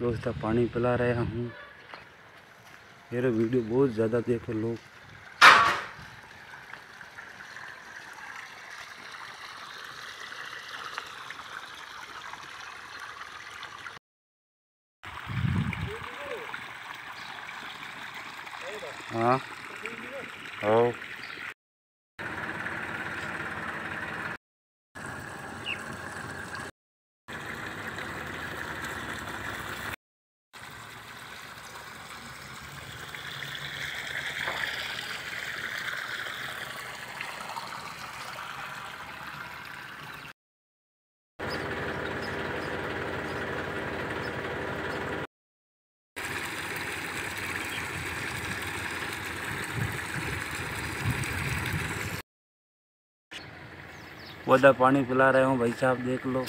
दोस्तों पानी पिला रहा हूँ। मेरा वीडियो बहुत ज़्यादा देखो लोग। हाँ। ओ पौधा पानी पिला रहे हूँ भाई साहब देख लो।